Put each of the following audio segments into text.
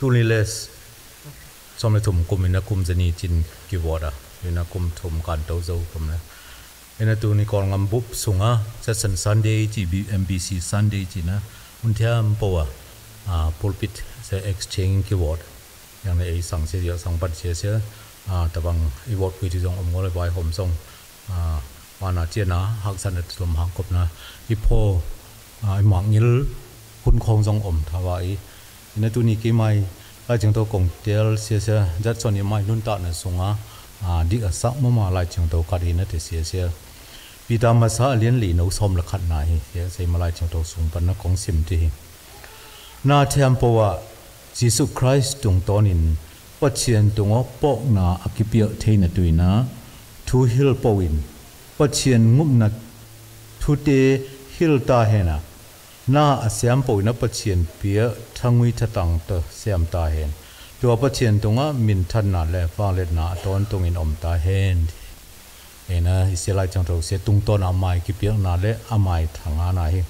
tu ni les som le thum kum ina kum zani chin ki wada ina kum thum kan to zo kum na. Ina tu ni kol ngam bup sunga. Sa san sunday chi mbc sunday chi na. Un thiam po wa a pulpit se exchange ki word yang ne ei sang se ya sang pat se se a tabang i word pi ti jong om ngol bai hom song. A wana chia na, hak san at lom hak kop na. I po a mang ngil hun khong jong om thawa i. Ina tu ni ki mai lại chúng tôi cùng tiêu xe xe rất cho những mai luôn tạo nên na á. À đi ở sắc mà mà lại chúng tôi ka đi nữa thì xe xe vì ta mà sao Liên li nấu xong là khat này hi xe mà lại chúng tôi sung vẫn na kong sim ti na thiam po wa jesus christ tung ton in pathian tung o po na akipia theina tuina thu hil po in pathian ngum na thu te hil ta hena na asyam po na pachien pia thangui thatang ta siam ta hen. Tua pachien tunga min than na le fa le na ton tung in om ta hen. Ena iselai chang tho se tung ton amai ki pia na le amai thanga na hi.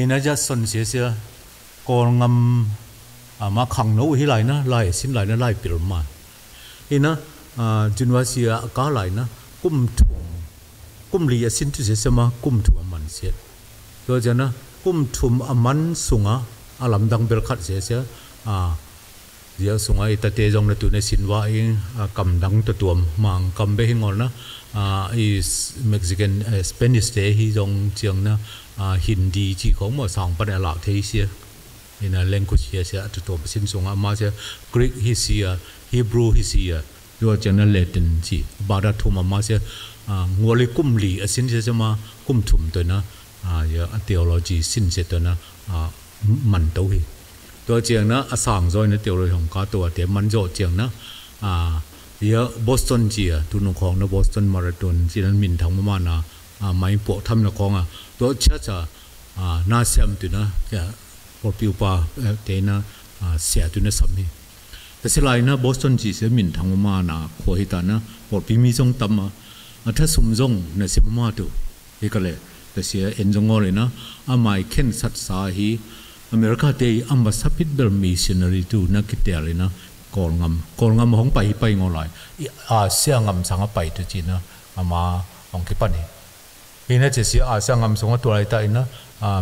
Ena ja son se se kol ngam ama khang no hi lai na, lai sim lai na, lai pil ma. Ena junwa sia ka lai na, kum thum kum li a sin tu se sama kum thu man se. To jana kum thum aman sunga alam dang bel khat se se, a dia sunga ita te jong na tu ne sinwa in kam dang to tuam, mang kam be hingol na, a is mexican spanish te hi jong chiang na hindi chi khong mo sang pa la the se. In a language here se to to sin sunga ma se, greek hi sia hebrew hi sia yo chana latin chi bara thuma ma se ngoli kum li asin se ma kum thum to na ya theology sin se to na man to hi ตัวเจียงนะอาสางจอยนะเตียวเลยของกาตัวเตียมันโจเจียงนะอ่าเยอะบอสตันเจียตุนของนะบอสตันมาราธอนจีนั้นมินทางมาน แต่เสียเอ็นจงอเลยนะอาไม่เข็นสัตสาฮีอเมริกาเตยอัมบาสพิดเบลมีเซนารีตูนักกิเตเลยนะกอลงามกอลงามของไปไปงอลอยอาเซียงามสังไปตัวจีนนะอามาองคิปันนี่อินเจเสียอาเซียงามสงตัวอะไรตาอินะ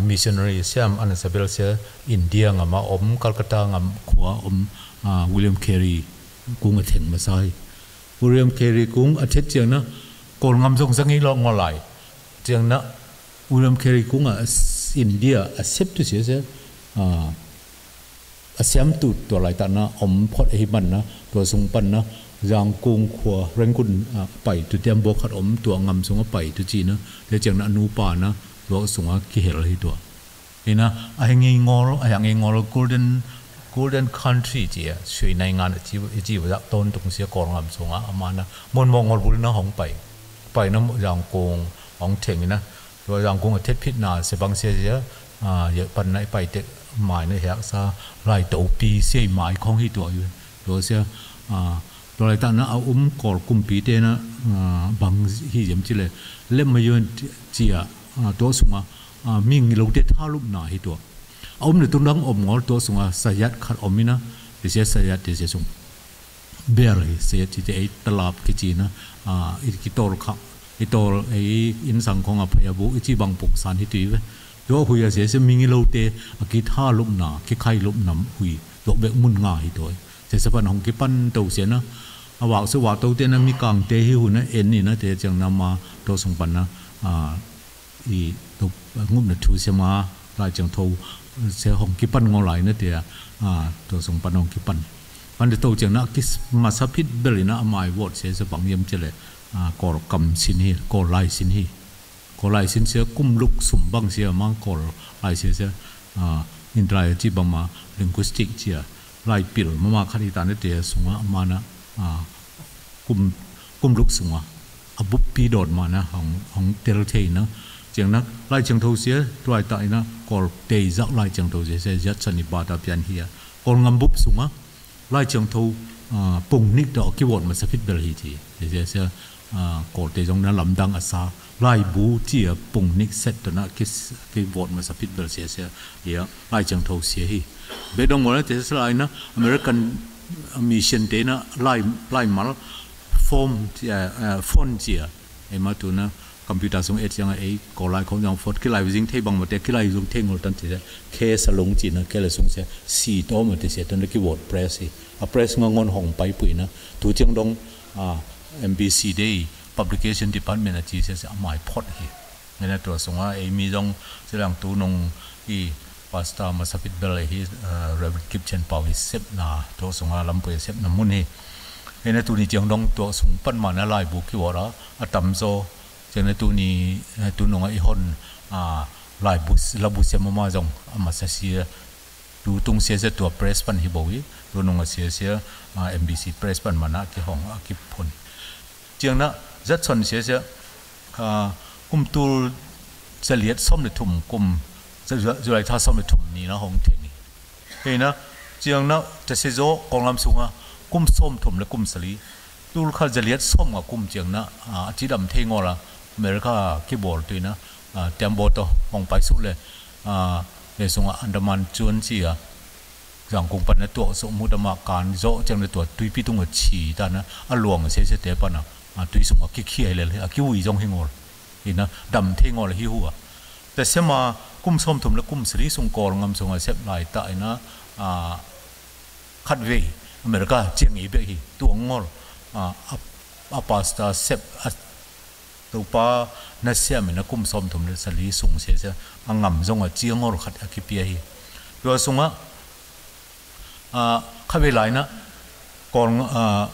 มิชชันนารีเซียมอันนั้นเบลเซียอินเดียงามาอมกัลกัตตางามขัวาอมวิลเลียมเครีกุ้งอเถงมาใส่วิลเลียมเครีกุ้งอเทเจียงนะกอลงามสงสังนี้ลองงอลอยเจียงนะ หนไปเด็ก mai ne hek sa lai to pi se mai khong hi to yu do se a to lai ta na a um kor kum pi te na bang hi yem chi le le ma yun chi a to sunga ming lo te tha lup na hi to om ne tung dang om ngol to sunga sayat khat omina ti se sayat ti se sung ber hi se ti te ai talap ki chi na a i ki tol kha i tol ai in sang khong a phaya bu i chi bang puk san hi ti ve ตัวหุยเสียเสียมิงิโลเต rồi rằng cũng thiết phí nào sẽ bằng xe gì à giờ phần này phải tệ mãi này hẹn sa lại tổ pi xe mãi không hi tuổi rồi xe à rồi ta nó áo um cột cung pi thế nó bằng hi giống chỉ là lên mà yên chỉ à tổ sung à mình lâu tết thao lúc nào hi tuổi ông này tôi đang ôm ngó tổ sung à sai yết khát ôm mina thì sẽ sai yết thì sẽ sung เบรเสียที่จะไอ้ตลาบกิจีนะอ่าอิกิโตรครับ วสงปันของกิปันมันจะตัวจังนะกิสมาสับพิษเบลินะอามายวอดเสียสปังยมเจเลยอ่ากอรกำสินฮีกอไลสินฮีก็ไล่สินเสียกุมลุกสมบังเสียมังกอลไล่เสียเสียอ่าอินทรายจีบังมาลิงกุสติกเสียไล่ปิลมามาคดีตานเตียสงะมานะอ่ากุมกุมลุกสงะอบุปปีโดดมานะของของเตลเทนะเจีย à, cổ cầm xin hi cổ lại xin hi. Cổ lại xin sẽ cung lục sum băng sẽ mang cổ lại sẽ sẽ à in lại chỉ bằng mà linguistic chỉ lại biểu mà mà khai tán để sung á mà na à cung cung lúc sung á. À bút pi đột mà na hỏng hỏng tel thế nữa chẳng nắc lại chẳng thâu sẽ lại tại na cổ tề dạo lại chẳng thâu sẽ sẽ rất chân đi ba đáp hiền hi cổ ngâm bút sung á. Lại chẳng thâu à bùng nít đó cái bọn mà sẽ phết bờ hi thì. Sẽ sẽ À, cổ tế giống nó lầm đăng ở xa. Lai bú chia bùng nick set đó nó cái cái vọt mà sắp biết sẽ sẽ ya lai chẳng thâu sẽ hi bé đông mà nó thế sẽ lại nó? American uh, mission nó, lai lai mà form phone chia em mà tụi nó, computer sung et yang ai ko lai khom yang fort ki lai jing thei bang ma te ki lai jung thei ngol tan ti da khe sa long chi na ke la sung se si to ma te se tan word press si à, press ngon ngon hong pai pui na tu dong a MBCD publication department a chi se a mai phot hi tôi sống ở e mi sẽ làm tu nông i pasta ma sapit bel hi reverend kipchen pawi sep na ở sunga lampu xếp na mun hi nên ena tu ni jong dong to sung pan ma na lai bu ki đó ở tầm zo cho nên tôi đi tôi nông ở a à lại la là se xem ma dòng mà sẽ xia tu tung xia se to press pan hi bảo hi tôi nông ở xia xia MBC press pan mà nó cái a cái phun chiang na, rất chuẩn xế xế. Ờ, um tu sẽ liệt xong để thủng, cùng sẽ rồi lại tha xong để thủng, ni nó hồng thiện ni. Thế nó, chiang na sẽ xế dỗ con làm xuống à cung xong thủng là cung xử lý. Tu khá sẽ liệt xong à cung chiang na. À chỉ đầm thê ngô là mấy cái cái bộ tùy nó. À tiệm bộ to hồng phải xuống lên à để xuống Andaman chuan gì à rằng cùng phần là tổ số mu đâm mà cán rõ chẳng là tổ tuy pi tung ở chỉ ta nó. À luồng sẽ sẽ thế phần nào อ่าเตรียมบอตมองไปสุดเลยอ่าในส่วนอันดามันจวนจีอ่ะอย่างคงปันตัวสมมุติมาการโจจังในตัวตุยพิตุงฉีดนะอ่ะหลวงเสียเสียเตปนะ à tùy sung à kia kia lên à kiu izong hingol ina dam the ngol hi huwa te sema kum som thum la kum sri sung kol ngam sung a sep lai ta ina à khat ve america chiang i be hi tu ngol à a pasta sep a tu pa na siam na kum som thum le sali sung se se angam zong a chiang ngol khat a ki pia hi lo sunga à khabe lai na kol à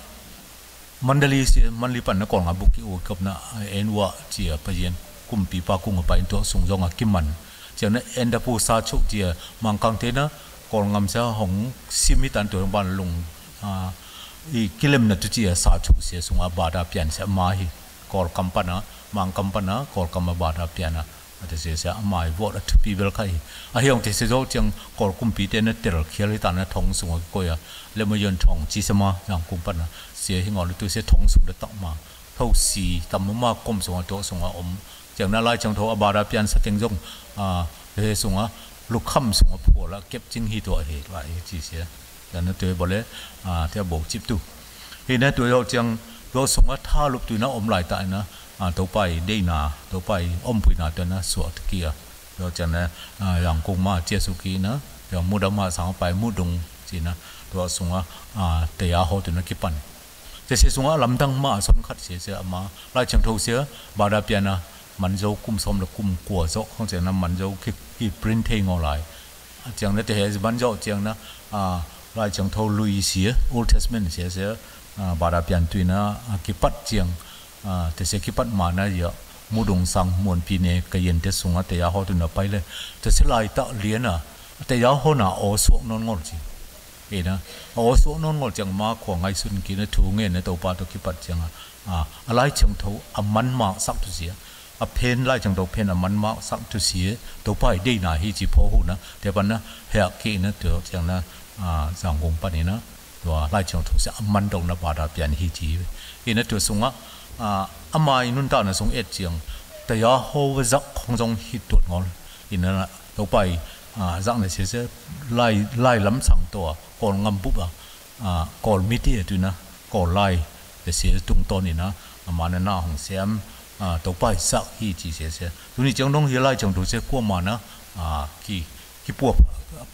mandali si manli pan na kong abuki u kap na enwa chia pajen kum pi pa kung pa into sung zonga kiman chia na enda pu sa Chu chia mang kang te na kong ngam sa hong simi tan to ban lung, a, i kilem na tu Chu sa chuk se sunga bada pian sa ma hi. Kol kampana mang kampana kol kam bada piana ate se sa mai vo da tu pi bel kai a hiong te se zo chang kor kum pi te na ter khial ta na thong sunga ko ya le mo yon thong chi sama yang kum pa na เสียใหิงอลุตุเสียทงสุดตอกมาเท่าสีตำมมากลมสงตัวสงอมจากนั้นไล่จังโทอบาราเปียนสเต็งจงอ่าเฮสงลูกคำสงผัวและเก็บจิงฮีตัวเหตุว่าจีเสียแต่นั้นตัวบอกเลยอ่าเที่ยวบอกจิบตุเห็นนตัวเราจังตัวสงท่าลุกตัวนั้นอมหลายตายนะอ่าตัวไปได้นาตัวไปอมปุยนาตัวนั้นสวดเกียเราจังนะอ่าอย่างกงมาเจสุกีนะอย่างมุดมาสังไปมุดงจีนะ ตัวสุงาเตียโหตุนกิปันเจเสสุงะลำดังมาสมคัดเสียเสียมาไล่จังทูเสียบาดาเปียนะมันโจคุมสมและคุมกัวโจของเสียนะมันโจคิกิปรินเทงอลายเจียงนั่นจะเตะมันโจเจียงนะไล่จังทูลุยเสียอุลเทสเมนเสียเสียบาดาเปียนตุยนะกิปัดเจียงเตเสกิปัดมานะเยอะมุดงสังมวนพีเนกเย็นเตสุงะเตยอโหตุนไปเลยเตเสลายตะเลียนะแต่ยาโหนาโอสวกนนงอจริง te se sunga lam dang ma son khat se se ama lai chang tho se ba da piana man zo kum som la kum ko zo khong che na man zo ki ki print thei ngo lai chang na te he ban zo chang na a lai chang tho lui se old testament se se ba da pian tu na ki pat chiang te se ki pat ma na ya mu dong sang mon pi ne ka yen te sunga te ya ho tu na pai le te se lai ta liana te ya ho na o so non ngol chi e na o so non ngol chang ma kho ngai sun ki na thu nge na to pa to ki pat chang a alai chang tho a man ma sak tu sia. A pen lai chang to pen a man ma sak tu sia to pa de na hi chi pho hu na. Te ban na, he ki na to chang na, a sang gong pa ni na. To lai chang tho sia, a man dong na ba da pian hi chi e na to sunga a amai nun ta na sung et chiang ta ya ho wa zak khong jong hi tu ngol. In na to pai à dạng này sẽ lai lai lắm sang tổ còn ngâm bút à? À còn mít thì tu na. Còn lai để sẽ tung tôn thì na. À, mà nó nào hồng xem. À tàu bay sắc khi chỉ sẽ sẽ tu này trong đông hi lai trong đủ sẽ qua mà na. À khi ki bùa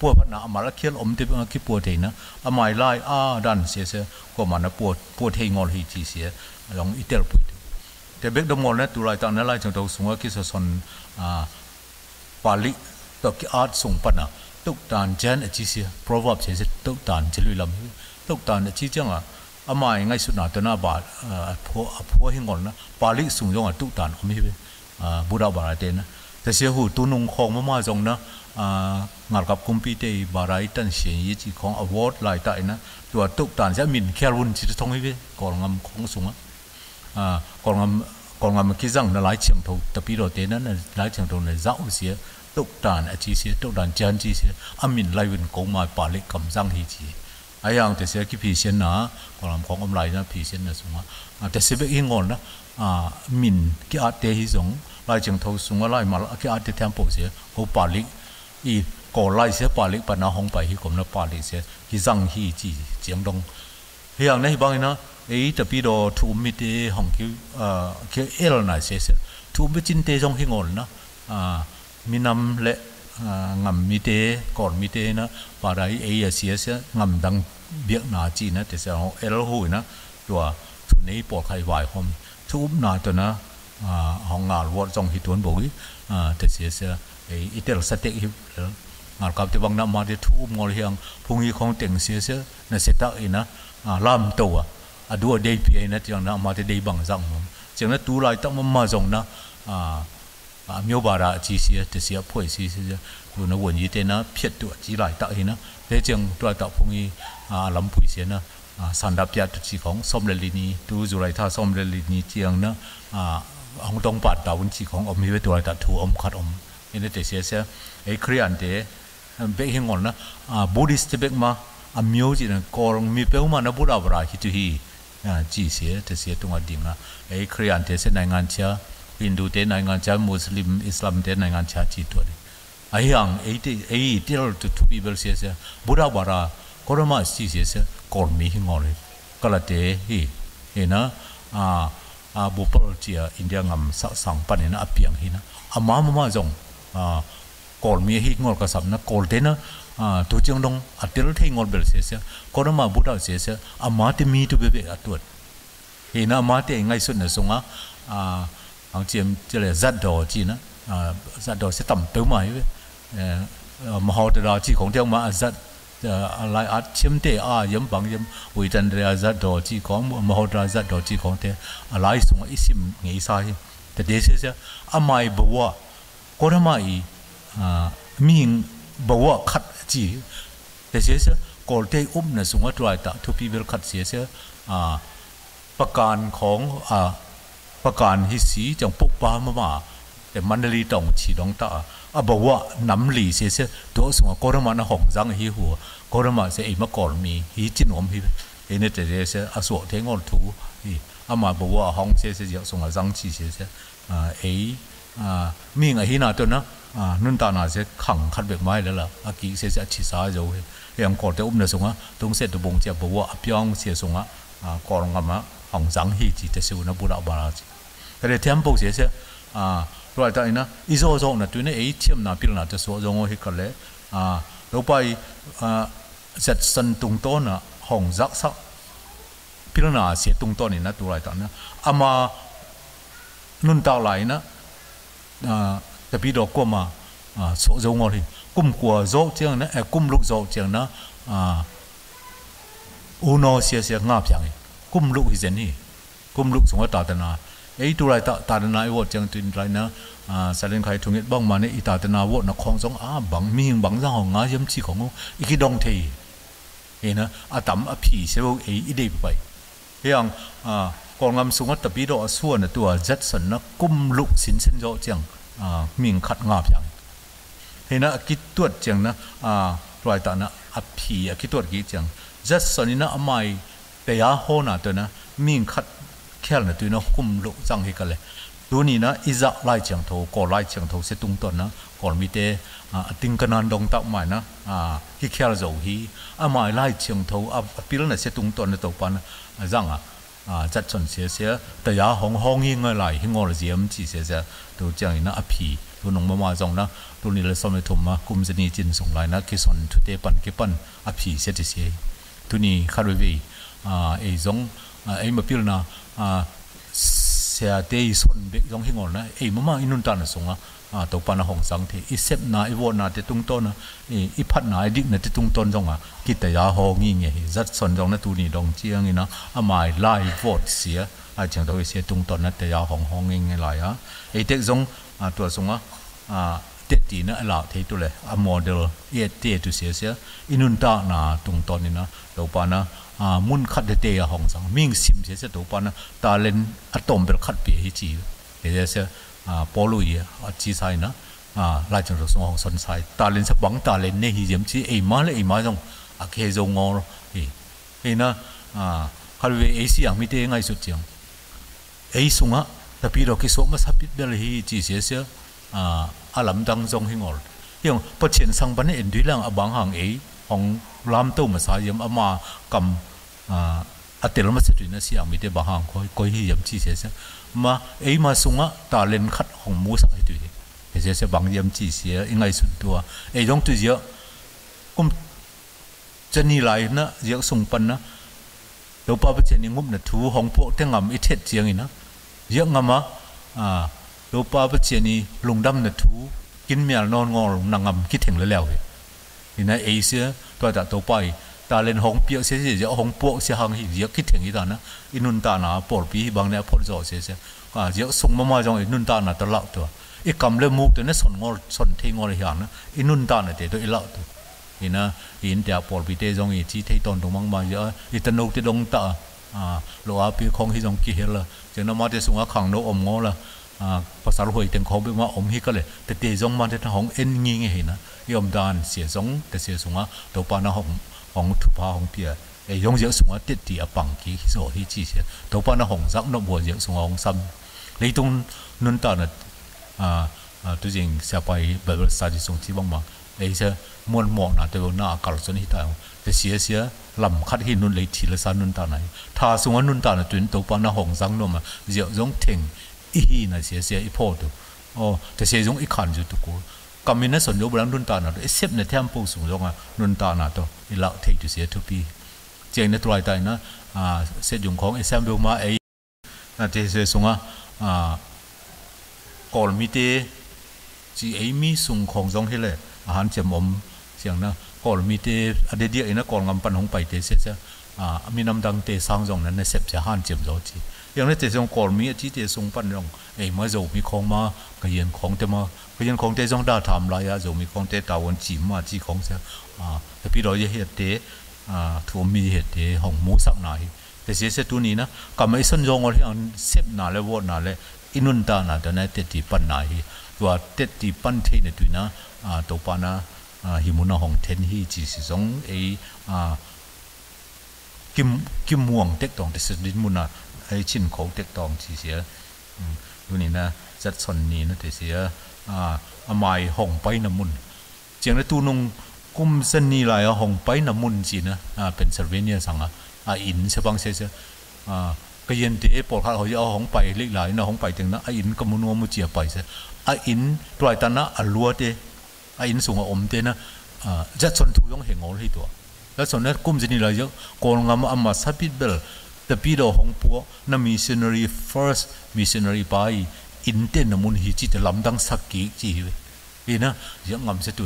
bùa phát nào mà là khiến ôm tiếp à, khi bùa thì na. À mai lai à đàn sẽ sẽ qua mà nó bùa bùa thì ngon thì chỉ sẽ lòng ít tiền bụi thế biết đông ngon nè tu lại tặng nè lai trong đâu xuống cái số son à Pali to cái art sung pana à. tuk tan jan chi sia proverb che tuk tan chilui lam tuk tan achi changa amai à. ngai su na ta na ba pho pho hingol na pali sung jong không tan à bù đạo bà tên na thế sia hủ tu nung khong ma à, jong na công ty tây bà lại tên sien ý chỉ khong award lại tại na tua tuk tan ja min kherun chi thông hiểu be còn ngam khong á. À còn ngầm còn ngầm cái răng nó lái chiang thầu tập đi rồi thế nó lái chiang thầu này dạo xía tục đàn ở chi xí tục đàn chân chi xí mình lai vin cố mai bà lịch cầm răng hi chi ai yang thế sẽ cái pi sen na còn làm con om lại ra pi sen na suma á thế sẽ biết i ngol na à mình cái át tế hi giống lại chừng thâu sung lại mà cái át tế thêm bộ sẽ cố bà lịch y cổ lại sẽ bà lịch bà nó không phải hi cũng nó bà lịch sẽ hi răng hi chỉ tiếng đông hi hàng này bằng nó ấy tập đi đồ thu mít tế hồng kêu à cái el này sẽ sẽ thu mít chín tế trong hi ngon đó à mi năm lệ ngầm mi tế còn mi tế nó và đấy ấy sẽ sẽ ngầm đăng việc nào chỉ nó thì sẽ el hồi nó rồi thu này bỏ khai vài hôm thu na to na hong ngal wo jong hi tuan boi te se se e itel sa te hi ngal kap te bang na ma de thu ngol hiang phung hi khong teng se se na se ta ina lam to a adu de pi na tiang na ma te de bang jang mom cheng na tu lai tak ma ma jong na a miêu bà ra chỉ xia te xia phoi xi xi tu na won yi te na phiet tu chỉ lại ta hi na te cheng tu ta phung hi lam pui xia na สันดับยาตุจีของสมเลลินีตูจุไรท่าสมเลลินีเจียงนะองตรงปัดดาวุนจีของอมมีไว้ตัวไรตัดถูอมขัดอมเอ็นเตเสียเสียไอ้ครีอันเตเบกหิงอนนะบูดิสต์เบกมาอมิโอจีนะกอลมีเปลมานะบุราบราฮิตุฮีจีเสียเตเสียตรงอดิ่งอ่ะไอ้ครีอันเตเสในงานเชียฮินดูเตในงานเชีย Hindu te na nga cha Muslim Islam te na nga cha chi to re ayang ei te ei til to to people se se bura bara koroma si se se kor mi hi ngor kala te hi he na a a bu pol chi a india ngam sa sang pan na apiang hi na. Ama ma ma jong a kor mi hi ngor ka sab na kor te na a to chang dong a til thei ngor bel se se koroma buda se se ama te mi to be be atwat he na ma te ngai sun na sunga a ang chiam chỉ là zat đồ chi na à zat đồ sẽ tầm tới mà hi mà họ từ đó chỉ không theo mà zat ลายอัดเชื่อมเตะอ่ายมบางยมวิจันเรียจัดดอจีของมหดราจัดดอจีของเตะอะไรส่งอิสิมงี้ใช่แต่เดี๋ยวเสียอาไม่บัวก็ทำไมอ่ามีบัวขัดจีแต่เสียเสียก็เตะอุ้มเนี่ยส่งว่าตัวตาทุพีเวลขัดเสียเสียอ่าประการของอ่า ประการฮิสีจังปุกปามามาแต่มันเลยต้องฉีดองตาอาบอกว่าน้ำหลีเสียเสียตัวสงก็รมานะหงจังฮีหัวก็รมาเสียอีมาก่อนมีฮีจินอมฮีเอ็นเตเสียอาสวะเทงอนถูฮีอามาบอกว่าห้องเสียเสียสงจังชีเสียเสียอ่าเออ่ามีไงฮีนาตัวนะอ่านุ่นตานาเสียขังขัดเบกไม้แล้วล่ะอากีเสียเสียชีสาอยู่ยังก่อนแต่อุ้มเนี่ยสงอ่ะตรงเสียตัวบงเจ้าบอกว่าอภิองเสียสงอ่ะอ่าก่อนกันมาหงจังฮีจีแต่สิวนะบุระบาราจี tại temple sẽ sẽ à rồi tại nó, iso zo na tu ne ấy thiêm na pil na te so zo ngo hi ka le à lúc bay à giật sân tung to na hồng giác sắc. Pil na sẽ tung to này na tu lại tại nó. À Ama nun ta lại nó à tại vì đó qua mà à so zo ngo thì cung của zo chiang nó à cung lúc zo chiang nó à uno sia sia ngap chiang cung lúc hi zen hi cung lúc sung ta ta na ấy tu lại ta ta na ai wo chang tin lại na à sa lên khai thung it bang mà này ita ta na wo na khong song à bang mi bang ra hong nga yam chi khong i ki dong thei e na a tam a phi se wo e i dei pai yang à còn ngam sung at bi do su na tu a jet san na kum luk sin sin zo chang à ming khat nga pyang he na ki tuat chang na à rồi ta na a phi a ki tuat ki chang jet san na amai te ya ho na to na ming khat khel na không na kum lu chang hi kale tu nó na iza lai chang tho ko lai chang tho se tung ton na còn mi te a à, ting kanan dong tak mai na a à, hi khel zo hi à, a mai lai chang tho a pil na se tung ton na to pan a zang a à chắc chắn sẽ sẽ tại giá hong hong yên ngay lại hình ngồi diệm chỉ sẽ sẽ tôi chẳng nó áp phì tôi nông mà giống nó, tôi ni là xong rồi thùng mà cũng sẽ đi chân sống lại nó cái son thu tế pan cái pan áp phi sẽ chỉ sẽ tu khá khai về à ấy giống ấy mà biết na à xe tê xuân bị giống hình ngọn này ấy mà mà inun tan sung à à tàu pan hồng sáng thì ít xếp na ít vốn na thì tung tôn à ít phát na ít na thì tung tôn giống à khi tay giá hồ nghi nghe rất xuân giống na tu ni đồng chiang như nó, à mai lai vót xía à chẳng đâu xía tung tôn na tại giá hồng hong nghe lại à ấy tết giống à tua sung à à tết tí nó là thấy tu lệ à model ít tết tu xía xía inun ta na tung tôn ni na tàu pan na à muốn khát để tê hồng sang mình sim sẽ sẽ tổ pan ta lên atom bel khát bị hi chi để sẽ à lui à chi sai na à lại trong được hồng sơn sai ta lên sẽ bắn ta lên này hi diễm chi ấy mà lại ấy mà trong à cái dâu ngon thì thì na à khai về ấy xí ang mi tê ngay sụt chiang ấy sung á tapi pi đó cái số mà sắp biết bel hi chỉ sẽ sẽ à à làm đăng trong hi ngol nhưng bất chiến sang bên này đối lang à bang hàng ấy ของล้ำตู้มาสายยมอามากำอัตเตลมาสตินะเสียงมีได้บางห้างคอยคอยที่ยมชี้เสียมาไอ้มาสุงะตาเลนขัดของมูสายตัวเสียเสียบางยมชี้เสียยังไงสุดตัวไอ้ต้งตัวเยอะกุมจะนี่ไหลนะเยอะส่งปันนะเดี๋ยวป้าไปเจนิงุบนะทูของพวกเท่งงำอิเท็ดเจียงอีนะเยอะงำมอ่าเดี๋ยวป้าไปเจนีลงดำนะทูกินเมียนอนงอลงนางำคิดถึงแล้วแล้วเว้ thì này ấy xưa tôi đã tàu bay ta lên hong piao sẽ sẽ hong bộ sẽ hàng hi giờ kít thèn ý ta na inun ta na bỏ bi bằng này bỏ rồi sẽ sẽ à giờ sung mà mà trong inun ta na ta lão tuổi ít cầm lên mục thì nó sồn ngol sồn thi ngol hiền na inun ta na để tôi lão tuổi thì na in để bỏ bi tê trong ý chỉ thấy tôn đồng mang mà giờ ít tân nô thì đông ta à lo à bi không hi trong kia là cho nó mà để sung à khang nô ôm ngol là àภาษาhồi tiếng không biết mà ông hi cái nàyแต่เดี๋ยวจงมันจะห้องเอ็นงี้ไงนะ ยอมดานเสียจงแต่เสียสงอะตัวปานะห้องห้องทุพาห้องเปียไอ้ยงเสียสงอะติดตีอปังกี้โซ่ที่จีเสียตัวปานะห้องซักนบัวเสียสงอะห้องซ้ำเลยตรงนั่นตาน่ะอ่าอ่าตัวจริงเสียไปแบบสาธิตสงที่บ้างมาไอ้เสียมวนหมอกนะตัวหน้ากัลจนที่ตายแต่เสียเสียลำคัดหินนุนเลยทีละสานุนตาไหนถ้าสงอะนุนตาน่ะตุนตัวปานะห้องซักนมาเสียจงเถ่ง ít hi na sia sia i pho tu o te se jong i khan ju tu ko kamin na son lo bran nun ta na e sep na tham po ก็มีนั่นสนยุบลังนุนตาน่ะเอเซฟในเทมปูสูงลงอะนุนตาน่ะตัวอีเหล่าเทจุเสียทุกปีเจีงในตัวใหญ่นะอ่าเสียยุงของเอเซมเบลมาไอนาเจเสียสงอะอ่ากอลมิเตจีไอมีสูงของจงที่เลยอาหารเจีมอมเสียงนะกอลมิเตอเดียไอนะกอลงำปันของไปเตเสียอ่ามีน้ำดังเตสร้างจงนั้นในเซฟจะหันเจมโจจีอย่างนั้นเตสงกอลมีอจีเตสงปันจงเอมาโจมีของมาเกยียนของเตมา เลอินุนตานาแต่ในเตติปันไหนตัวเตติปันเทนตัวนะอ่าตัวปานะอ่าหิมุนาของเทนฮีจีสิสงเออ่ากิมกิมม่วงเต็กตองแต่สุดดินมุนาไอ้ชิ้นเขาเต็กตองสีเสียดูนี่นะจัดสนนี่นะแต่เสีย อ่ามายห้องไปน้ำมุนเจียงในตูนงกุมเส้นนี่ลายห้องไปน้ำมุนจีนะอ่าเป็นเซอร์เวเนียสังอะอ่าอินเสบังเสียเสียอ่าก็ยันเดปอดขาเขาจะเอาห้องไปเล็กหลายนะห้องไปถึงนะอินก็มุนวมุเจียไปเสียอินปล่อยตานะอัลัวเดออินสูงอมเดนะอ่าจัดสนทุยงเหงอให้ตัวแล้วส่วนนั้นกุมจะนี่เราเยอะกองงามอามาสับปิดเบล the pido hong po na missionary first missionary bai inten na mun hi chi te lam dang sakki chi hi ina yang ngam se tu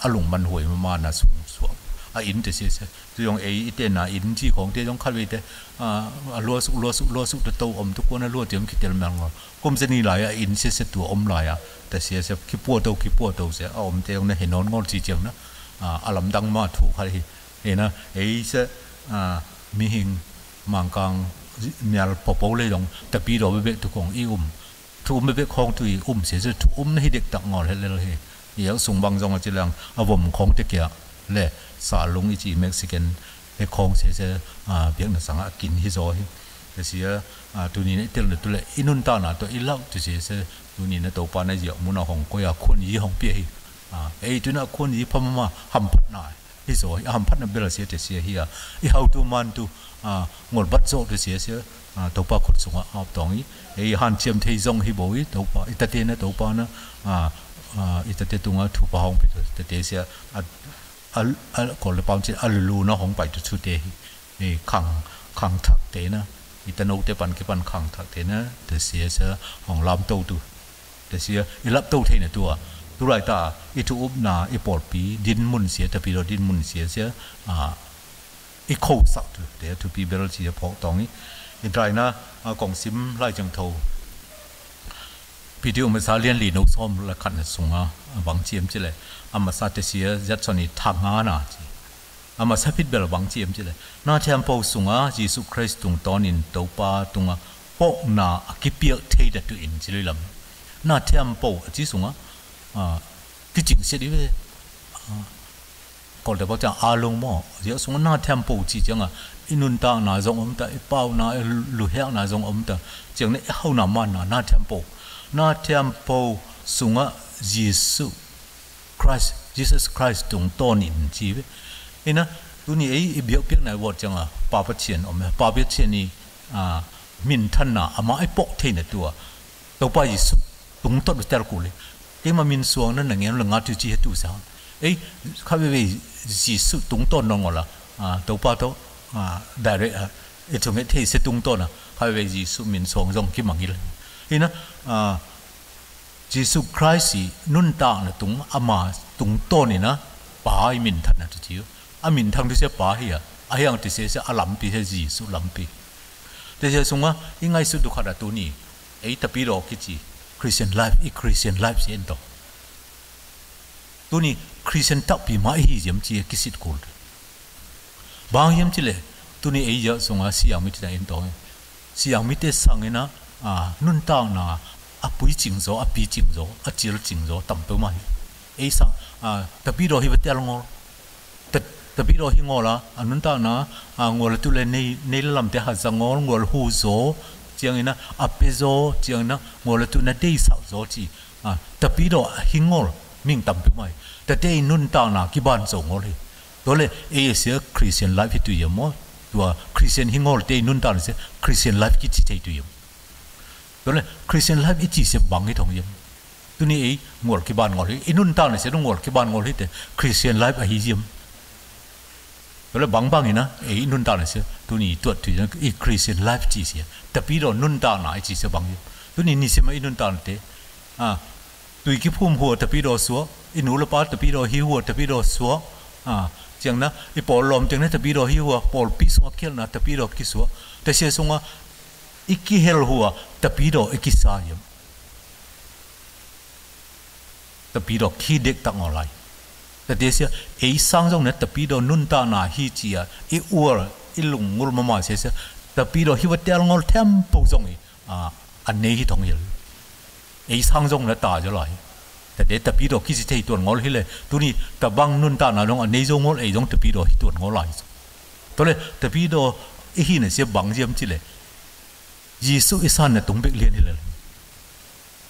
alung man hoi ma na su su a in te se se tu yong e ite na in chi khong te yong khalwe te a lo su lo su lo su te to om tu ko na lo te ki tel mang ngo kom se ni la ya in se se tu om la ya te se se ki po to ki po to se a om te yong na he non ngol chi chang na a lam dang ma thu khali ina e se a mi hing mang kang mial popo le dong ta pi do be tu kong i um tu thu be khong tu i um se se tu um hi dek tak ngol he le hết ye sung bang jong chi lang a vom khong te kya le sa lung i chi mexican he khong se se a ah, biak na sang a kin hi zo hi te sia a ah, tu ni ne này inun ta na to i lau tu se se tu ni ne to pa na ji mu coi à khuôn gì khun bia, à pi hi a ah, khuôn gì, na mà hầm phát ma hết rồi, hầm phát nó bây giờ na bela hi man tu ngồi bắt rộ cái xía xía à tàu pa khut sung à tong ý ấy han chiêm thấy rong hi bồi tàu pa ít tiền nó tàu pa nó à à ít tiền tung à thu pa hong bị ít tiền xía à à à còn là bao nhiêu à lu nó hong bị tụt chút đấy ấy khang khang thắc thế nó ít tiền nấu tế pan cái pan khang thắc thế nó để xía xía hong làm tàu tu để xía ít lắp tàu thế này tu à tu lại ta ít tu úp na ít bọt pi din mun xía ta pi rồi din mun xía xía à อี โคสักตัวเดี๋ยวทุบีเบลจีจะพกตรงนี้อินทรายนะกองซิมไล่จังโทพี่ที่อุมสาเลียนหลีนุกส้มและขันสุงอ่ะบังเจียมจิเลยอามาซาเตเซียยัดสนิทางงานะจีอามาซาพิดเบลบังเจียมจิเลยน่าเทียมโปสุงอ่ะจีสุคริสตุงตอนินตัวปาตุงอ่ะปกนากิเปียเทดตุอินจิเลยลำน่าเทียมโปจีสุงอ่ะอ่าที่จริงเสียดีเว้ย còn để bảo chẳng alo mò giờ xuống na tempo chỉ chẳng à. Inun ta na giống ông ta bao na lu heo na giống ông ta. Chẳng này hậu na man na na tempo na tempo sunga Jesus Christ Jesus Christ tung tôn in vậy nên á tôi nghĩ ấy biểu piak này vợ chẳng à pa pa chen om pa pa chen đi à mình thân na à, mà ai pok thế này tua đâu pa Jesus tung tot tel cổ lên cái mà mình xuống nó là nghe nó là nga tu chi tu sao ấy khác về gì sự tung tôn nó ngỏ là à tàu pa tàu à đại lệ à ít chúng cái thế sẽ tung tôn à. Khác về gì sự miền sống dòng cái mạng gì là ấy nó à Jesus Christ gì nun ta là túng à ama tung tôn này nó bá miền thật là chứ à miền thằng thì sẽ bá hi à. à ai hàng thì sẽ sẽ à lắm thì sẽ gì sự lắm thì. Thế sẽ sung á ngay sự được khả là tu ni ấy tập đi rồi cái gì? Christian life, Christian life sẽ end ตัวนี้คริสเตียนตับปีมาเฮียมจีกิสิตกูลบางยามจีเลยตัวนี้เอียส่งอาสิยังมิตรอินโตสิยังมิตรสังเงนะอ่านุ่นตางนะอ่ะปุยจิงโซอ่ะปีจิงโซอ่ะจิลจิงโซตั้มเปมาเอ้สังอ่าแต่ปีเราฮิบเตลงอแต่แต่ปีเราฮิงอละอ่ะนุ่นตางนะอ่างอละตุเลในในลำเตหัสงองอลฮูโซเจียงนะอ่ะเปโซเจียงนะงอละตุนะเดย์สาวโซจีอ่ะแต่ปีเราฮิงอลมิ่งตั้มเปมา แต่เดนุ่นตางนากี่บ้านส่งเลยตัวเลยเอเสียคริสเตียนไลฟ์ที่ตัวยังมั้งตัวคริสเตียนหิงอลเดนุ่นตางเสียคริสเตียนไลฟ์กี่จิตใจตัวยังตัวเลยคริสเตียนไลฟ์อีจีเสียบังให้ทองยังตัวนี้เองอลกี่บ้านงอเลยไอ้นุ่นตางเนี่ยเสียต้องงอลกี่บ้านงอเลยแต่คริสเตียนไลฟ์อะฮิยังตัวเลยบังบังเห็นนะไอ้นุ่นตางเนี่ยเสียตัวนี้ตัวตัวยังไอ้คริสเตียนไลฟ์จีเสียแต่ปีเรานุ่นตางนาไอ้จีเสียบังยังตัวนี้นี่เสียมาไอ้นุ่นตางเตอ่า ตุยกี่พุ่มหัวแต่ปีเราสัวอินูละปาตะปีโรหิวตะปีโรสัวอ่าจังนะอีปอลลมจังนะตะปีโรหิวปอลปิสวะเคิลนะตะปีโรกิสัวแต่เสียสงะอีกิเฮลหัวตะปีโรอีกิสายมตะปีโรขี้เด็กตังอะไรแต่เดี๋ยวเสียไอ้สร้างตรงนั้นตะปีโรนุ่นตาหนาฮีจีอะอีอัวอีลุงงูมามาเสียเสียตะปีโรหิวเตลงอลเทมปุจงอีอ่าอันนี้ที่ต้องตรงนั้ นตาจะไหลแต่เด็กตะปีดอกคิดสิตัวงอลให้เลยตัวนี้ตะบังนุ่นตาหนาลงอันนี้จงงอลไอ้จงตะปีดอกตัวงอลไหลตัวเลยตะปีดอกไอ้หินเนี่ยเสียบังเยี่ยมจิเลยยิสุอิสันเนี่ยตรงเบกเลียนให้เลย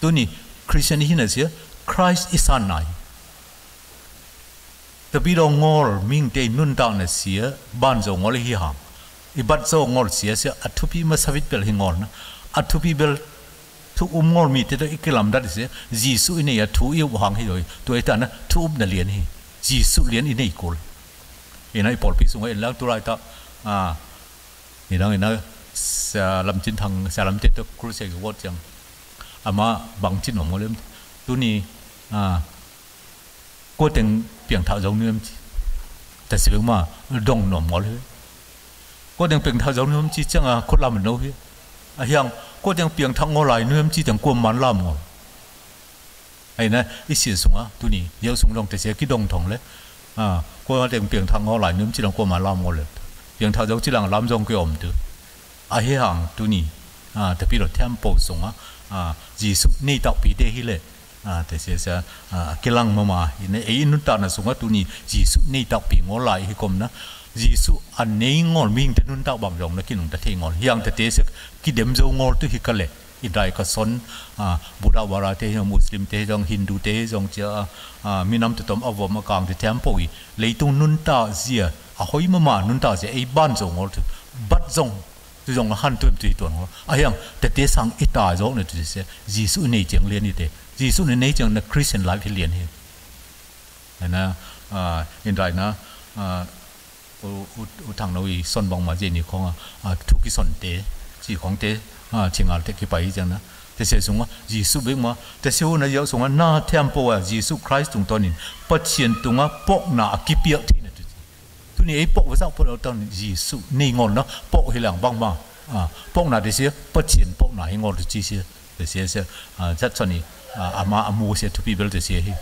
ตัวนี้คริสเตียนหินเนี่ยเสียคริสต์อิสันไหนตะปีดอกงอลมิงเตนุ่นตาเนี่ยเสียบ้านจงงอลให้ห่างอีบัดจงงอลเสียเสียอัตุพีมาสวิตเปลให้งอลนะอัตุพีเบลทุกอุ้มงอมีแต่ตัวอีกลำดัดเสียจีสุอินเนี่ยทุอีวางให้เลยตัวไอ้ตานะทุบนั่นเลียนให้จีสุเลียนอินเนี่ยกูเลยอินไอ้ปอล thu um ngol mi te to ik lam dat se jisu ine ya thu yu hang hi rồi. Tu ta na thu um na lien hi jisu lien ine ikol ina i pol pi sunga in lang tu rai ta à ina ina sa lam chin thang sa lam te to kru se go wat chang ama à bang chin om ngolem tu ni à cô từng biển thảo giống như em chỉ tại sao mà đông nổ mỏ lên cô từng biển thảo giống như em chỉ chẳng à cô làm mình đâu hết à hiang ก็ถึงเปลี่ยนท่าจงเนี่ยจีจังอ่ะคนละมันโน้ยอ่ะยังก็ยังเปียงทั้งงอไหลเนื้อมจีจังกวมมันล่ามงอไอ้นะอีเสียสงอ่ะตัวนี้เยอะสงลงแต่เสียกี่ดงทองเลยอ่าก็ยังเปียงทั้งงอไหลเนื้อมจีจังกวมมันล่ามงอเลยเปียงเท่าเจ้าจีหลังลำจงกี่อมตัวอ่ะเฮียงตัวนี้อ่าแต่พี่เราเทมโปสงอ่ะอ่าจีสุนี่ตักปีเดียฮิเลยอ่าแต่เสียเสียอ่ากิลังมามาอินไอ้นุ่นตานะสงอ่ะตัวนี้จีสุนี่ตักปีงอไหลให้กลมนะ Gisu an nei ngol ming te nun ta bang jong na kinung ta the ngol hiang te te se khi đếm dâu ngô tu hi cả lệ hi đại cả son à Buddha vara thế hi Muslim thế dòng Hindu thế dòng chưa à mi nam tu tôm avo mà càng tu temple lấy tu nun ta zia à hoi mà mà nun ta zia ai ban dâu ngô tu bắt dòng tu dòng là han tu tu tuần ngô. À hiang thế thế sang ít ta dòng này tu sẽ Giêsu này chẳng liên như thế. Giêsu này này chẳng là Christian life thì liên hi na à hiện đại na à u u thằng nào ý, son bóng mà gì nhỉ không à? à Thu cái son tế chỉ hoàng tế à chỉ ngài thế kia bài chẳng na. Thế sẽ sung á Giêsu biết mà thế sẽ hôm nay giáo sung á na tempo à Giêsu Christ tung tôn in. Bắt chiến tung á bốc na kí biết thì nè tu ni ấy bốc với sao bốc đầu tôn Giêsu ni ngon nó bốc hi làng băng mà à bốc na thế sẽ bắt chiến bốc na hi ngon thì chỉ thế sẽ sẽ à chắc chắn đi à mà à mua sẽ chụp biết thế sẽ hi.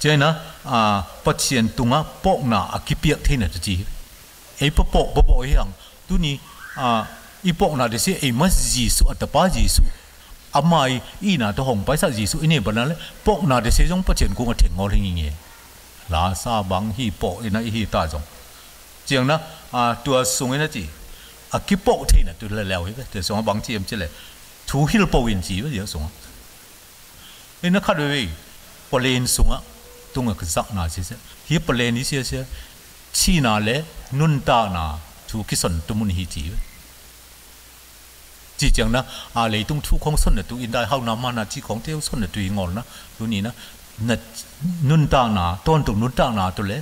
Cho nên à bắt chiến tung á bốc na kí biết thì nè chỉ ấy bốc bốc bốc hi hàng tu ni a ipo na de se e mas jisu at pa jisu amai i na to hong paisa jisu ine balan le po na de se jong pa chen ko ngathe ngol hingi nge la sa bang hi po ina hi ta jong chiang na a tu a sung ina ji a ki po the na tu le le we de song bang chi em chi le thu hil po win ji we song ina khat we we po len sung a tung a ka sak na chi se hi po len ni se se chi na le nun ta na ทูกิสนตุมุนฮีจีจีจังนะอะไรต้องทุกของสนนตุอินได้เข้านามานาจีของเที่ยวสนตุยงอนนะตัวนี้นะนัดนุนต่างนาต้นตรงนุนต่างนาตัวเลย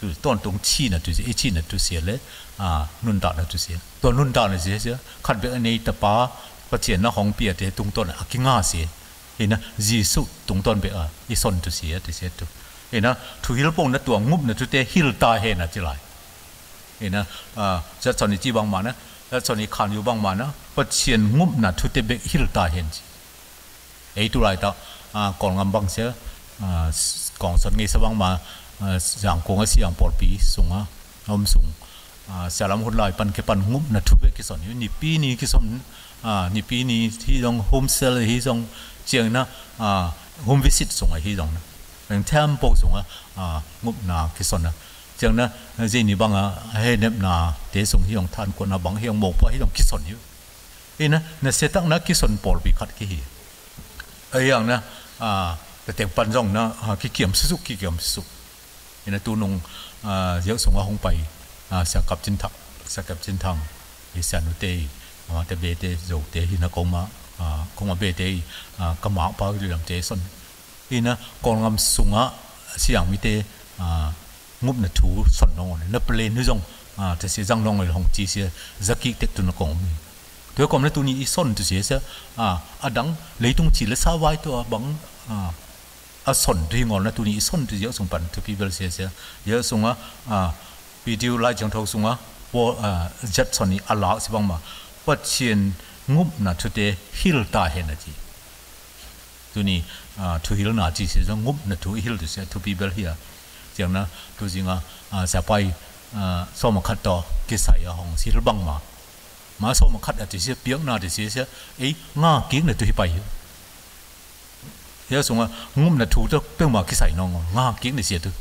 ตัวต้นตรงชี้นะตัวเสียชี้นะตัวเสียเลยอ่านุนต่างนะตัวเสียตัวนุนต่างนะเสียเสียขัดไปอัในตะปาประเจียนนะของเปียเตตรงต้นอักง่าเสียเห็นนะจีสุตรงต้นเปอะอีสนตัวเสียตัวเสียตัวเห็นนะทุกฮิลปงนะตัวงุบนะตัวเตฮิลตาเห็นะจีไร ina you know, zat choni chi bang ma na zat choni khan yu bang ma na pa chien ngup na thu te bek hil ta hen chi ei tu lai ta kon ngam bang se kon san ngi sa bang ma jang ko nga si ang por pi sunga om sung salam hut lai pan ke pan ngup na thu bek ki son yu ni pi ni ki son ni pi ni thi dong home cell hi dong chiang na home visit sunga hi dong na เป็นเทมโปสุงอะงบนาคิสนนะ จังนะเจนี่บังอะให้เน็บนาเตส่งที่ของท่านคนอะบังเฮียงโมกพอให้ต้องกิสนอยู่อีนะเนี่ยเสตังนะกิสนปอลปีคัดกี่ไอ้อย่างนะอ่าแต่เต็มปันร่องนะขี้เกียมสุขขี้เกียมสุกอีนะตูนงอ่าเยอะส่งอะหงไปอ่าสกับจินทักสกับจินทังอีสานุเตยมาแต่เบเตโจเตหินะกงมาอ่าคงมาเบเตอ่ากมาปาเรื่องเจสันอีนะกองงำสุงอะเสียงมิเตอ่า ngụp nè thú sọn nông nè lập lên hư dòng à thế sẽ răng nông người hồng chi sẽ giấc kỹ tết tu nó còn mình. Tôi còn lấy tu ni sọn tu sẽ sẽ à à đắng lấy tung chỉ lấy sao vai à bằng à à sọn thì ngon là tu ni sọn tu dễ sung bản tu pi bel sẽ sẽ dễ sung á à video lại chẳng thâu sung á wo à giật sọn ni Allah à sẽ bằng mà. Bất chiến ngụp nè thú tế hill ta hết là gì tu ni à thú hill nà chỉ sẽ ngụp nè thú hill tu sẽ tu pi bel chừng nó tu gì à sẽ bay so mà khát đó cái sài ở hồng xí băng mà mà so mà khát là thì sẽ biếng na thì sẽ sẽ ấy ngà kiến là tụi bay thế xong à ngum là thủ tức bên mà cái sài nó ngà kiến là sẽ tụi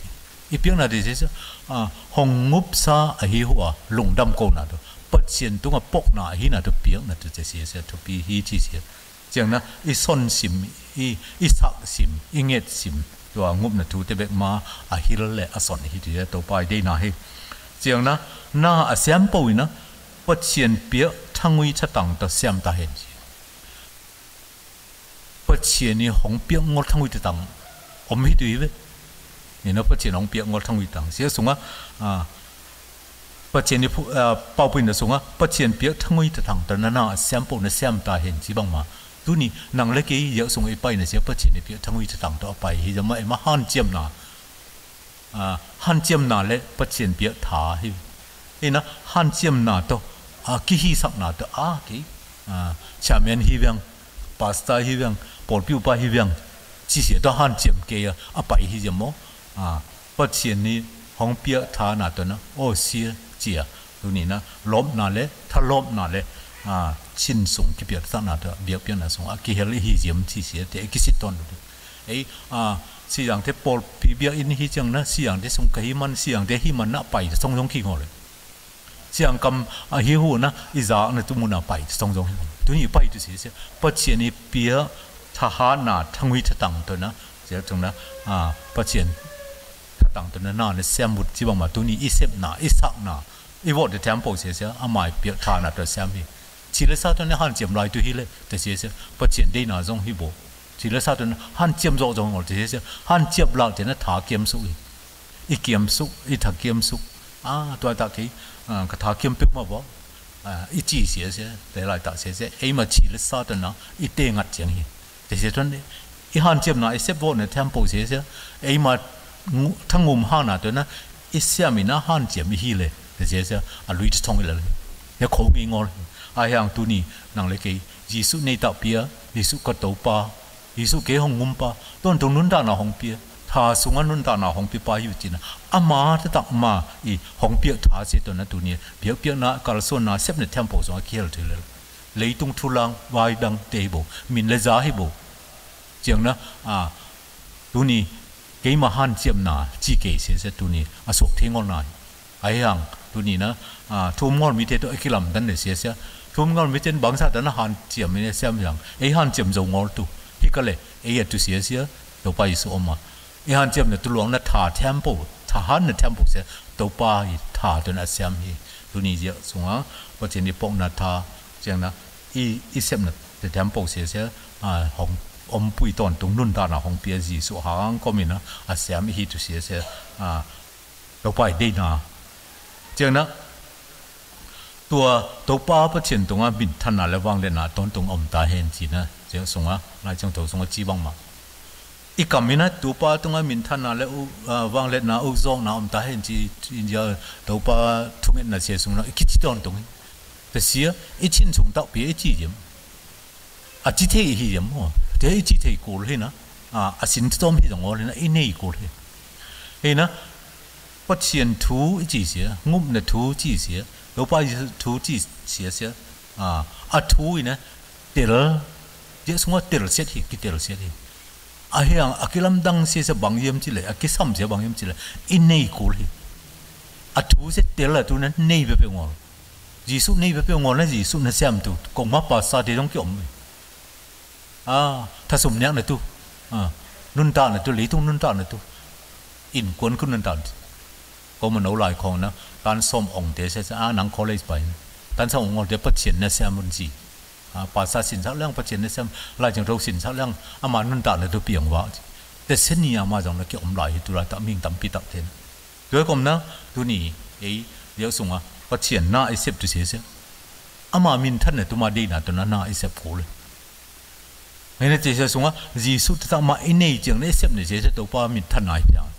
ít biếng na thì sẽ à hồng Ngup sa ở hi hoa lùng đâm câu nào đó bất chiến tung à bốc nào hi nào tụi biến là tụi sẽ sẽ tụi bi hi chi sẽ chừng nó ít son sim ít ít sắc sim ít nghẹt sim. ตัวงุบนะทูเตเบกมาอะฮิลเลอะสอนฮิติเตตัวไปได้นาเฮเจียงนะนาอะเซียมปุยนะปัจเจียนเปียทั้งวิชะตังตัวเซียมตาเห็นจีปัจเจียนนี่หงเปียงดทั้งวิชะตังอมฮิตุยเวนี่นะปัจเจียนหงเปียงดทั้งวิตังเสียสูงอ่ะอ่าปัจเจียนนี่เอ่อเป่าปุยนะสูงอ่ะปัจเจียนเปียทั้งวิชะตังตัวนั้นน่ะเซียมปุนะเซียมตาเห็นจีบังมา ตุนี่นางเล็กีเยอะส่งไอไปนะเสียประชินไอเพียทั้งวิถีต่างต่อไปฮิจะมาไมาหันเจียมนาอ่าหันเจียมนาเล็ปัจจัยเพียถาฮิเอ็นะหันเจียมนาโตอากิฮิสักนาโตอากิอ่าชาเมียนฮิเวียงพาสต้าฮิเวียงปอลปิวปาฮิเวียงที่เสียตัวหันเจียมเกียอะไปฮิจะมออ่าปัจจัยนี่ห้องเปียถานาโตนะโอ้เสียเจียดูนี่นะล้มนาเล็ถ้าล้มนาเล็อ่า chin sung ki biak ta na da biak pian na sung a ki hel hi jem chi sia te ki sit ton ei a si yang te pol pi biak in hi chang na si yang te sung ka hi man si yang te hi man na pai song song ki ngol si yang kam a hi hu na i za na tu mu na pai song song tu ni pai tu si sia pa chi ni pia tha ha na thang wi tha tang to na sia tung na a pa chen tha tang to na na ne sem mut chi bang ma tu ni i sep na i sak na i wo de tempo sia sia a mai pia tha na to sem hi chỉ là sao tôi han chiếm lại tôi hi lệ thế chứ chứ bất chiến đi nào trong hi bộ chỉ là sao tôi han chiếm rõ trong ngồi thế chứ han chiếm lại thì nó thả kiếm sụ ý kiếm sụ ý thả kiếm sụ à tôi ta thấy à cái thả kiếm biết mà bỏ à ý chỉ sẽ chứ để lại ta sẽ chứ ấy mà chỉ là sao tôi nó ý tê ngặt chẳng hi thế sẽ tôi ý han chiếm lại xếp vô này tempo sẽ chứ ấy mà thằng ngum han nào tôi nó ý xem mình nó han chiếm hi lệ thế chứ sẽ à lùi thông cái là nó khổ nghi ngon ai hàng tu ni nang lấy cái, Giêsu nei ta bia, Giêsu cắt tàu pa Giêsu kế hồng ngum pa tôn tung nun nào na bia, pia tha an nun ta nào hồng bia pa yu chin ama thế tak ma i hồng bia tha sẽ tuần na tu ni. Bia bia na cả số na xếp ne temple so kia rồi le lấy tung thu lang vai đăng tế bộ mình lấy giá hay bộ chẳng na à tu ni cái mà han chiếm na chỉ kể sẽ sẽ tu ni à sụp thiên ngon này ai hàng tu ni na à thu ngon mi thế tôi cái làm đan để sẽ sẽ thum ngon mi trên bằng sa đan han chiếm mi xem rằng ai han chiếm dầu ngon tu hi cái lệ ai tu sẽ sẽ đâu phải số mà ai han chiếm là tu luang na thả temple thả han na temple sẽ đâu phải thả tu na xem hi tu ni giờ xuống á và trên đi bốc na thả chẳng na i i xem na the temple sẽ sẽ à hồng om pui ton tung nun ta na hong pia ji su hang ko min na a siam hi tu sia se a lo pai de na chang na tua to pa pa chen tung a bin than na le wang le na ton tung om ta hen ji na. Je song a lai chang to song a chi bang ma. I kam min na tu pa tung a min than na le u wang le na u zong na om ta hen ji in ja to pa thung na se sung na ki chi ton tung te sia i chin chung tao bi chi yim a chi te hi yim mo thế chỉ thấy cổ lên na. À à xin tôm hi đồng lên na in này cổ lên hey na bắt tiền thu chỉ xía ngụm na thu chỉ xía lâu ba thu chỉ xía xía à à thu na tel giờ semua tel xía thì cái tel xía thì à hiang à cái lâm đăng xía xía bằng yếm chỉ lệ à cái sam xía bang yếm chi le in này cổ lên à thu xía tel là tu na này về bên ngoài Giêsu này về bên ngoài là Giêsu na xem tu. Cùng ma pa sa thì dong ki om à ah, ta sum nhang này tu. À nun ta này tu lý tung nun ta này tu. In quân kun nun ta có một nấu lại còn na tan som ong te se a nang college pai tan som ong te pa chen na se amun ji. A pa sa sin sa lang pa chen na se la jang ro sin sa lang, a ma nun ta le tu piang wa te sen ni ma jong na ki om lai tu la ta ming tam pi tak ten tu kom na, tu ni, ei leo sung a pa chen na i sep tu se se. A ma min than na tu ma de na tu na na i sep ko le. Ngay na te se sung a ji su ta ma i nei jang ne sep ne se se to pa min than ai piang.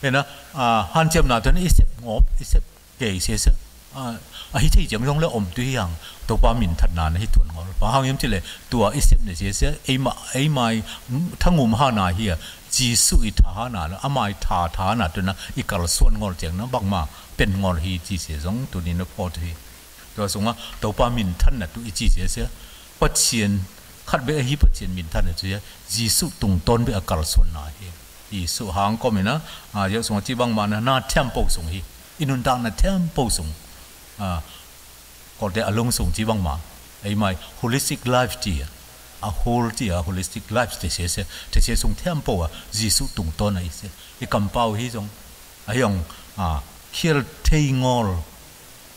그러나 아, 한참 나더니 이셉 옵 이셉 게이세서 아, 아 히티 정성래 엄두이양 도파민 탄나는 히톤 걸. 방향임질에 또 이셉네 제세 에마 에마이 탕움 하나 히야 지수이 타하나 아마이 타타나 또나 이깔 수원 걸 정나 박마 뺀걸 히지 세성 또니는 포트히 또 송아 도파민 탄나 또 이지 제세 빠치엔 คัดเบอฮีปเจียนมินท่านเจียจีสุตุงต้นเบอากาศส่วนนาย i su hang ko mi na a yo song chi bang ma na chuyện mình thân là na temple xuống hi. Inun đang na temple song a à, ko de along song chi bang ma ai mai holistic life ti a à, whole ti a holistic life thì sẽ sẽ thì sẽ xuống a ji su tung tôn này se i kam pau hi song a à, yong a kill thay ngol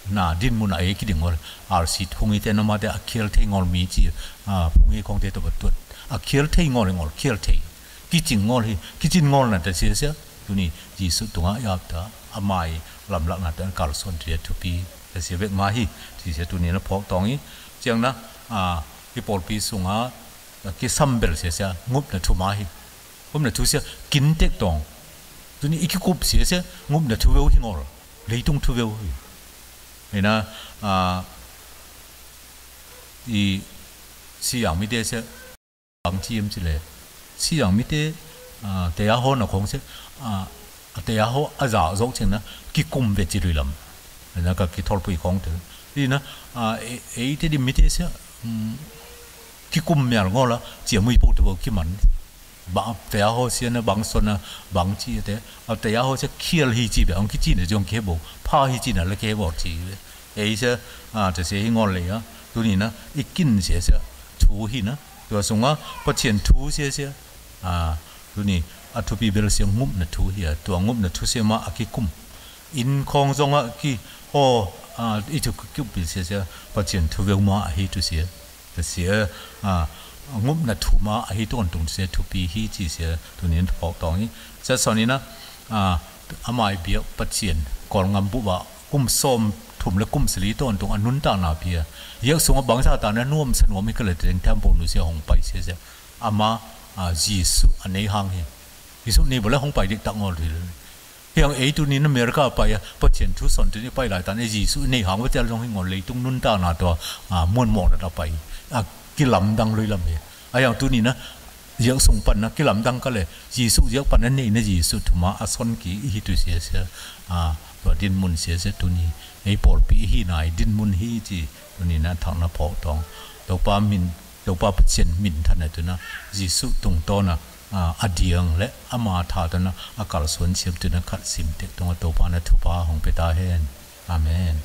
na, din mun ai ki dingol ar si thungi te na ma de a akhel thei ngol mi chi a phungi kong te to bat a akhel thei ngol ngol khel thei kitchen ngol hi kitchen ngol na ta sia sia tuni jisu tunga ya âm mai làm lặng là ta kal sơn tria to pi ta sia vek ma thì ti sia tuni nó phok tong ấy, chiang na à ki pol pi sung á sunga ki sambel sia sia ngup na thu ma hi. Ngup na thu sia kin tek tong. Tuni ikikup sia sia ngup na thu veu hi ngol. Leitung thu veu hi. Nên à thì si yang mi de se bang chi em chi le si rằng mi te te ya nó không khong se te ya ho a za zo chen na ki kum ve chi ri lam na ka ki thol pui khong te đi na ấy thế di mít te se ki kum me ngo la chi mui pu te ki man bang te ya ho se na bang son na bang chi te a te ya ho se khiel hi chi be ông ki chi ne jong ke bo pha hi chi na la ke bo chi e sẽ a te se hi ngo le ya tu ni na ikin se se thu hi na tu á, phát triển thú se se à tụi này à tụi bị bel sẽ ngụm nó thu hi à tụi ngụm nó thu sẽ mà à cái cung in khong trong á cái ô à ít tụi cái bị sẽ sẽ bắt tiền thu về mà hi tụi sẽ thế sẽ à ngum na thu ma a hi ton tung se thu pi hi chi se tu nin phok tong ni sa so ni na, a amai bi pa chien, kol ngam bu ba, kum som, thum le kum sli ton tung anun ta na pi ye sung bang sa ta na nuam san nuam ka le teng tempo nu se hong pai se se ama a jisu anei hang hi jisu ni bole hong pai dik tak ngol ri hiang ấy tu nín America bay bắt chuyện thu son tu ni bay lại tan ấy gì su này hàng với long hình ngồi lấy tung nun ta na to à muôn mỏ đã bay à cái lầm đăng lưỡi lầm vậy ai yang tu ni na giờ sung pan na cái lầm đăng cái lệ Giêsu giờ pan anh này na Giêsu tu mà à son kỹ hi tu sẽ sẽ à và din mun sẽ sẽ tu ni ấy bỏ bị hi này din mun hi chỉ tu ni na thằng na phò tong đâu pa min dopa patsen min thana tu na ji su tung to na adiyang le ama tha tu na akal son chim tu na khat sim tek tonga dopa na thupa hong pe ta hen amen